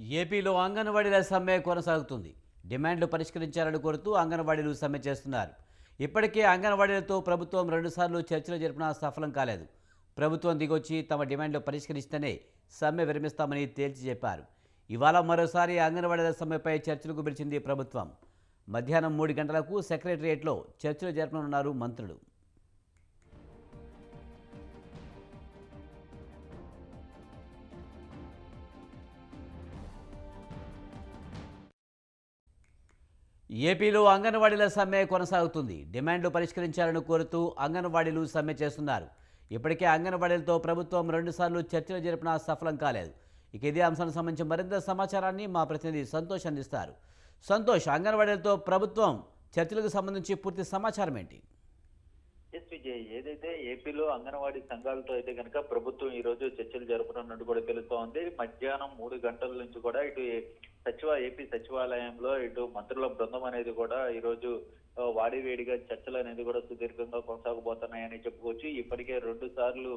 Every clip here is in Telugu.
ఏపీలో అంగన్వాడీల సమ్మె కొనసాగుతుంది. డిమాండ్లు పరిష్కరించాలని కోరుతూ అంగన్వాడీలు సమ్మె చేస్తున్నారు. ఇప్పటికే అంగన్వాడీలతో ప్రభుత్వం రెండుసార్లు చర్చలు జరిపినా సఫలం కాలేదు. ప్రభుత్వం దిగొచ్చి తమ డిమాండ్లు పరిష్కరిస్తేనే సమ్మె విరమిస్తామని తేల్చి చెప్పారు. ఇవాళ మరోసారి అంగన్వాడీల సమ్మెపై చర్చలకు పిలిచింది ప్రభుత్వం. మధ్యాహ్నం మూడు గంటలకు సెక్రటరియట్లో చర్చలు జరపనున్నారు మంత్రులు. ఏపీలో అంగన్వాడీల సమ్మె కొనసాగుతుంది. డిమాండ్లు పరిష్కరించాలని కోరుతూ అంగన్వాడీలు సమ్మె చేస్తున్నారు. ఇప్పటికే అంగన్వాడీలతో ప్రభుత్వం రెండుసార్లు చర్చలు జరిపినా సఫలం కాలేదు. ఇక ఇదే అంశానికి సంబంధించి మరింత సమాచారాన్ని మా ప్రతినిధి సంతోష్ అందిస్తారు. సంతోష్ అంగన్వాడీలతో ప్రభుత్వం చర్చలకు సంబంధించి పూర్తి సమాచారం ఏంటి? విజయ్ ఏదైతే ఏపీలో అంగన్వాడీ సంఘాలతో అయితే కనుక ప్రభుత్వం ఈ రోజు చర్చలు జరుపుతున్నట్టు కూడా తెలుస్తోంది. మధ్యాహ్నం మూడు గంటల నుంచి కూడా ఇటు సచివ ఏపీ సచివాలయంలో ఇటు మంత్రుల బృందం అనేది కూడా ఈ రోజు వాడివేడిగా చర్చలు అనేది కూడా సుదీర్ఘంగా కొనసాగబోతున్నాయని చెప్పుకోవచ్చు. ఇప్పటికే రెండు సార్లు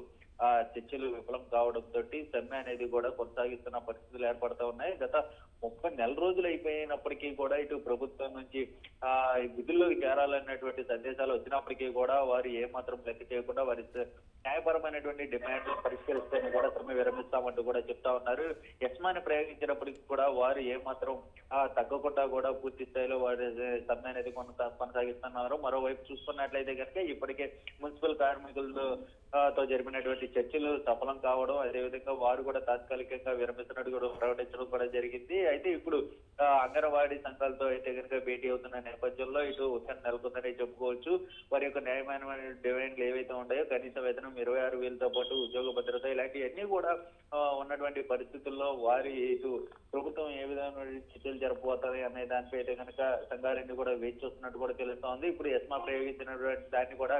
ఆ చర్చలు విఫలం కావడంతో సమ్మె అనేది కూడా కొనసాగిస్తున్న పరిస్థితులు ఏర్పడతా ఉన్నాయి. గత ముప్పై నెల రోజులు అయిపోయినప్పటికీ కూడా ఇటు ప్రభుత్వం నుంచి ఆ విధుల్లోకి చేరాలన్నటువంటి సందేశాలు వచ్చినప్పటికీ కూడా వారు ఏమాత్రం లెక్క చేయకుండా వారి న్యాయపరమైనటువంటి డిమాండ్లు పరిష్కరిస్తేనే కూడా సమ్మె విరమిస్తామంటూ కూడా చెప్తా ఉన్నారు. యస్మాని ప్రయోగించినప్పటికీ కూడా వారు ఏమాత్రం ఆ తగ్గకుండా కూడా పూర్తి స్థాయిలో వారి సమ్మె అనేది కొనసాగ కొనసాగిస్తున్నారు. మరోవైపు చూసుకున్నట్లయితే కనుక ఇప్పటికే మున్సిపల్ కార్మికులతో తో జరిపినటువంటి చర్చలు సఫలం కావడం అదేవిధంగా వారు కూడా తాత్కాలికంగా విరమిస్తున్నట్టు కూడా ప్రకటించడం కూడా జరిగింది. అయితే ఇప్పుడు అంగన్వాడీ సంఘాలతో అయితే కనుక భేటీ అవుతున్న నేపథ్యంలో ఇటు ఉత్సాహం నెలకొందని చెప్పుకోవచ్చు. వారి యొక్క న్యాయమైన డిమాండ్లు ఏవైతే ఉన్నాయో కనీస వేతనం ఇరవై ఆరు వేలతో పాటు ఉద్యోగ భద్రత ఇలాంటివన్నీ కూడా ఉన్నటువంటి పరిస్థితుల్లో వారి ఇటు ప్రభుత్వం ఏ విధమైన చర్యలు జరపబోతుంది అనే దానిపై అయితే కనుక సంఘాలన్నీ కూడా వేచి చూస్తున్నట్టు కూడా తెలుస్తోంది. ఇప్పుడు ఎస్మా ప్రయోగించినటువంటి దాన్ని కూడా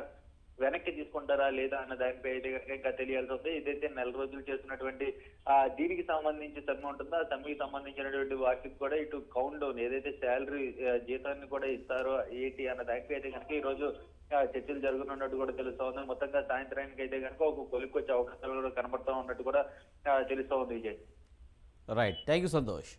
వెనక్కి తీసుకుంటారా లేదా అన్న దానిపై ఇంకా తెలియాల్సి ఉంది ఇదైతే నెల రోజులు చేస్తున్నటువంటి ఆ దీనికి సంబంధించి సమ్మె ఉంటుందో? ఆ సమ్మెకి సంబంధించినటువంటి వాటికి కూడా ఇటు కౌంట్ డౌన్ ఏదైతే శాలరీ జీతాన్ని కూడా ఇస్తారో ఏంటి అన్న దానిపై అయితే కనుక ఈ రోజు చర్చలు జరుగుతున్నట్టు కూడా తెలుస్తోంది మొత్తంగా సాయంత్రానికి అయితే కనుక ఒక కొలిక్కి వచ్చే అవకాశాలు కూడా కనబడతా ఉన్నట్టు కూడా తెలుస్తోంది Vijay. Right thank you Santosh